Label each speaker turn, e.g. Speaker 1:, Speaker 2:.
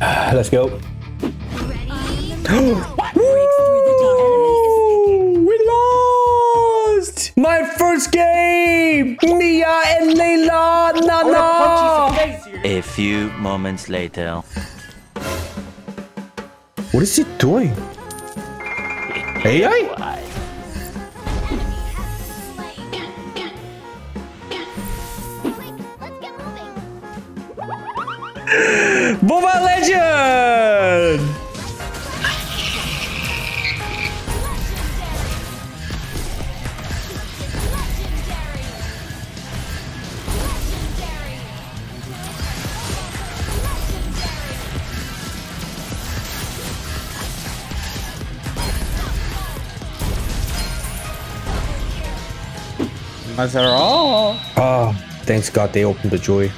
Speaker 1: Let's go. we lost! My first game! Miya and Layla! Nana!
Speaker 2: A few moments later.
Speaker 1: What is he doing? AI?
Speaker 3: Mazarol.
Speaker 1: Oh, ah, thanks God they opened the joy.